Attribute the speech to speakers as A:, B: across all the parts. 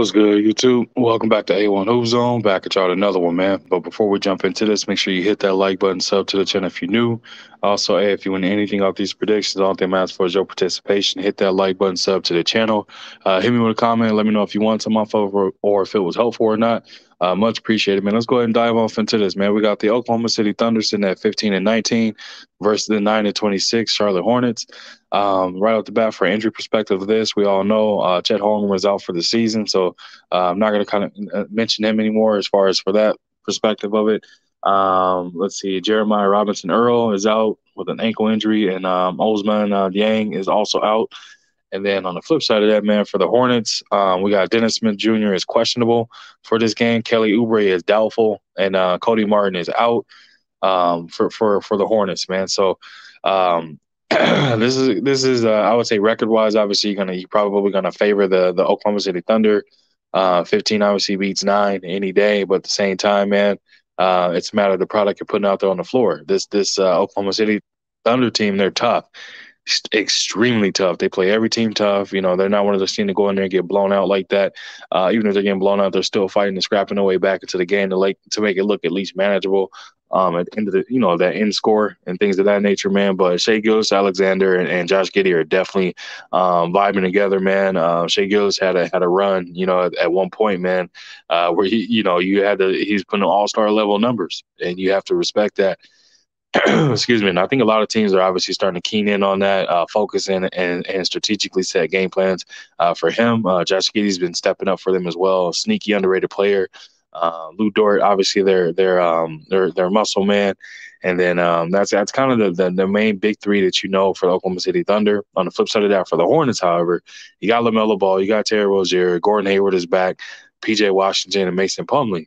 A: What's good, YouTube? Welcome back to A1 Hoop Zone. Back at y'all with another one, man. But before we jump into this, make sure you hit that like button, sub to the channel if you're new. Also, hey, if you want anything off these predictions, all thing matters for is your participation. Hit that like button, sub to the channel. Uh, hit me with a comment. Let me know if you want some off of or if it was helpful or not. Uh, much appreciated, man. Let's go ahead and dive off into this, man. We got the Oklahoma City Thunder sitting at 15 and 19 versus the 9 and 26 Charlotte Hornets. Um, right off the bat, for injury perspective of this, we all know uh, Chet Holmgren was out for the season, so uh, I'm not going to kind of uh, mention him anymore as far as for that perspective of it. Um, let's see, Jeremiah Robinson Earl is out with an ankle injury, and um, Ousmane uh, Dieng is also out. And then on the flip side of that, man, for the Hornets, um, we got Dennis Smith Jr. is questionable for this game. Kelly Oubre is doubtful, and uh, Cody Martin is out um, for for for the Hornets, man. So um, this is this is uh, I would say record wise, obviously you're gonna you probably gonna favor the the Oklahoma City Thunder. Uh, 15 obviously beats nine any day, but at the same time, man, uh, it's a matter of the product you're putting out there on the floor. This this uh, Oklahoma City Thunder team, they're tough extremely tough. They play every team tough. You know, they're not one of those teams to go in there and get blown out like that. Uh, even if they're getting blown out, they're still fighting and scrapping their way back into the game to like to make it look at least manageable. Um, at the end of the, you know, that end score and things of that nature, man. But Shai Gilgeous-Alexander, and, and Josh Giddey are definitely um, vibing together, man. Uh, Shai Gilgeous had a had a run, you know, at, at one point, man, uh, where he, you know, you had to he's putting all star level numbers, and you have to respect that. excuse me. And I think a lot of teams are obviously starting to keen in on that, uh, focus in and, and strategically set game plans uh, for him. Uh, Josh Giddey's been stepping up for them as well. Sneaky, underrated player. Uh, Lu Dort, obviously, they're they're um, they're they're muscle man, and then um, that's that's kind of the, the, the main big three that you know for the Oklahoma City Thunder. On the flip side of that, for the Hornets, however, you got Lamelo Ball, you got Terry Rozier, Gordon Hayward is back, P.J. Washington, and Mason Plumlee.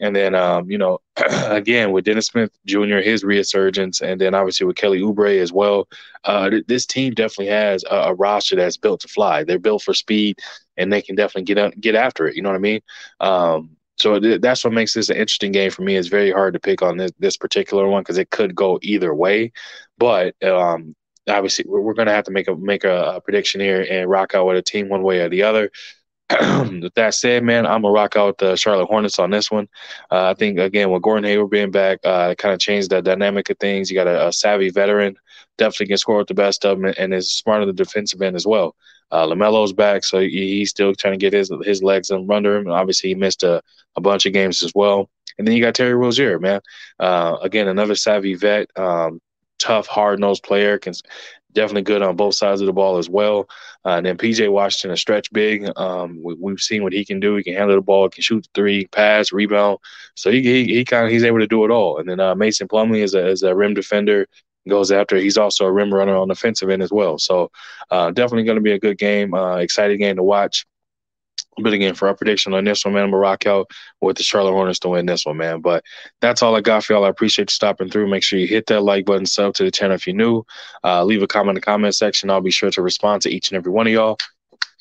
A: And then, um, you know, again with Dennis Smith Jr., his resurgence, and then obviously with Kelly Oubre as well. Uh, th- this team definitely has a, a, roster that's built to fly. They're built for speed, and they can definitely get get after it. You know what I mean? Um, so th- that's what makes this an interesting game for me. It's very hard to pick on this, this particular one because it could go either way. But um, obviously, we're, we're going to have to make a make a, a prediction here and rock out with a team one way or the other. with that said, man, I'm gonna rock out the Charlotte Hornets on this one. Uh, I think again with Gordon Hayward being back, uh, kind of changed the dynamic of things. You got a, a, savvy veteran, definitely can score with the best of them, and is smart on the defensive end as well. Uh, Lamelo's back, so he, he's still trying to get his his legs under him. Obviously, he missed a, a bunch of games as well. And then you got Terry Rozier, man. Uh, again, another savvy vet. Um, tough, hard nosed player, can definitely good on both sides of the ball as well. Uh, and then PJ Washington, a stretch big. Um, we, have seen what he can do. He can handle the ball, can shoot three, pass, rebound. So he he, he kind of he's able to do it all. And then uh, Mason Plumlee is a, is a rim defender. Goes after. He's also a rim runner on the offensive end as well. So uh, definitely going to be a good game, uh, exciting game to watch. But again, for our prediction on this one, man, I'm gonna rock out with the Charlotte Hornets to win this one, man. But that's all I got for y'all. I appreciate you stopping through. Make sure you hit that like button, sub to the channel if you're new. Uh, leave a comment in the comment section. I'll be sure to respond to each and every one of y'all.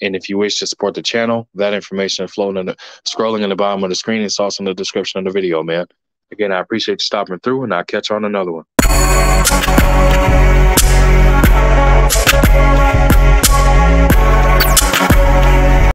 A: And if you wish to support the channel, that information is floating in the scrolling in the bottom of the screen. It's also in the description of the video, man. Again, I appreciate you stopping through, and I'll catch you on another one.